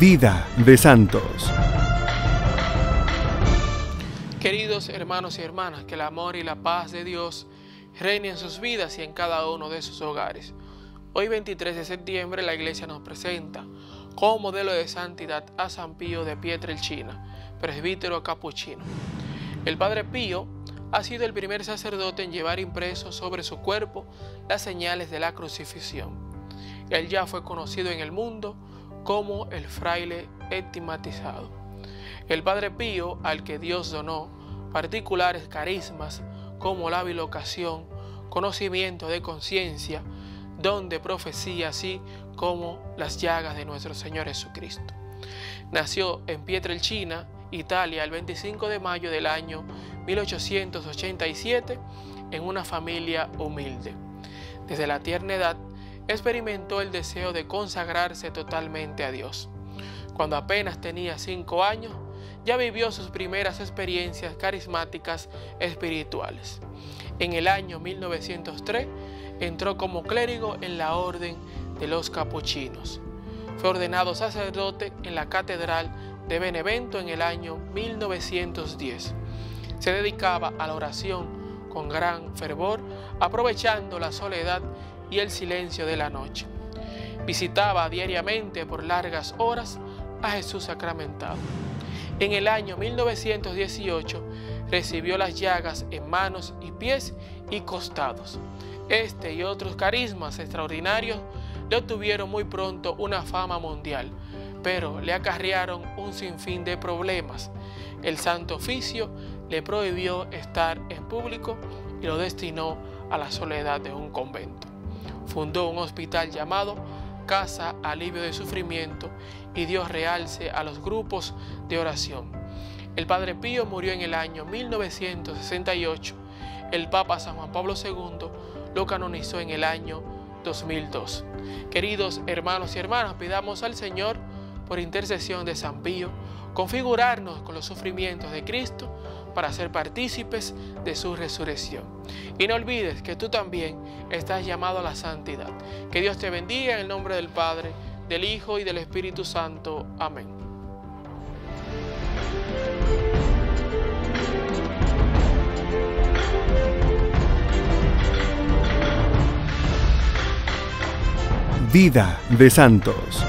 Vida de Santos. Queridos hermanos y hermanas, que el amor y la paz de Dios reine en sus vidas y en cada uno de sus hogares. Hoy 23 de septiembre la iglesia nos presenta como modelo de santidad a San Pío de Pietrelcina, presbítero capuchino. El Padre Pío ha sido el primer sacerdote en llevar impreso sobre su cuerpo las señales de la crucifixión. Él ya fue conocido en el mundo como el fraile estigmatizado. El Padre Pío, al que Dios donó particulares carismas como la bilocación, conocimiento de conciencia, don de profecía, así como las llagas de nuestro Señor Jesucristo. Nació en Pietrelcina, Italia, el 25 de mayo del año 1887, en una familia humilde. Desde la tierna edad experimentó el deseo de consagrarse totalmente a Dios. Cuando apenas tenía cinco años, ya vivió sus primeras experiencias carismáticas espirituales. En el año 1903 entró como clérigo en la orden de los capuchinos. Fue ordenado sacerdote en la Catedral de Benevento en el año 1910. Se dedicaba a la oración con gran fervor, aprovechando la soledad y el silencio de la noche. Visitaba diariamente por largas horas a Jesús sacramentado. En el año 1918 recibió las llagas en manos y pies y costados. Este y otros carismas extraordinarios le obtuvieron muy pronto una fama mundial, pero le acarrearon un sinfín de problemas. El Santo Oficio le prohibió estar en público y lo destinó a la soledad de un convento. Fundó un hospital llamado Casa Alivio de Sufrimiento y dio realce a los grupos de oración. El Padre Pío murió en el año 1968. El Papa San Juan Pablo II lo canonizó en el año 2002. Queridos hermanos y hermanas, pidamos al Señor, por intercesión de San Pío, configurarnos con los sufrimientos de Cristo para ser partícipes de su resurrección. Y no olvides que tú también estás llamado a la santidad. Que Dios te bendiga en el nombre del Padre, del Hijo y del Espíritu Santo. Amén. Vida de Santos.